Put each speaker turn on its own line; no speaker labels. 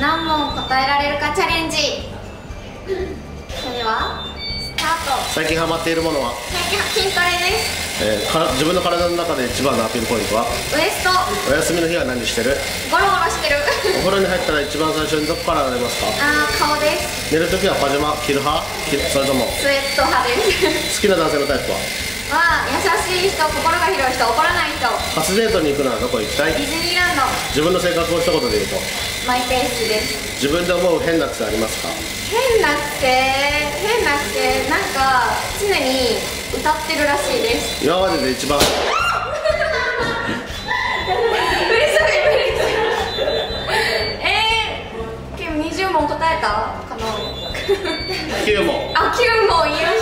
何問答えられるかチャレンジ。それはスタート。
最近ハマっているものは、
最近筋トレです。
えーか自分の体の中で一番のアピールポイントは？
ウエスト。
お休みの日は何してる？
ゴロゴロしてる。
お風呂に入ったら一番最初にどこから洗いますか？
あー顔です。
寝るときはパジャマ？着る派？着それとも？好
スウェット派です。
きな男性のタイプは？
は優しい人心が広い人怒らない人。
初デートに行くならどこ行きたい？
ディズニーランド
自分の性格を一言で言うと。
マイペースです。
自分で思う変な癖ありますか？
変な癖？変な癖？なんか常に歌ってるらしいです。
今までで一番。
えー、ケム20問答えた？かな。
9問。
あ9問優秀9問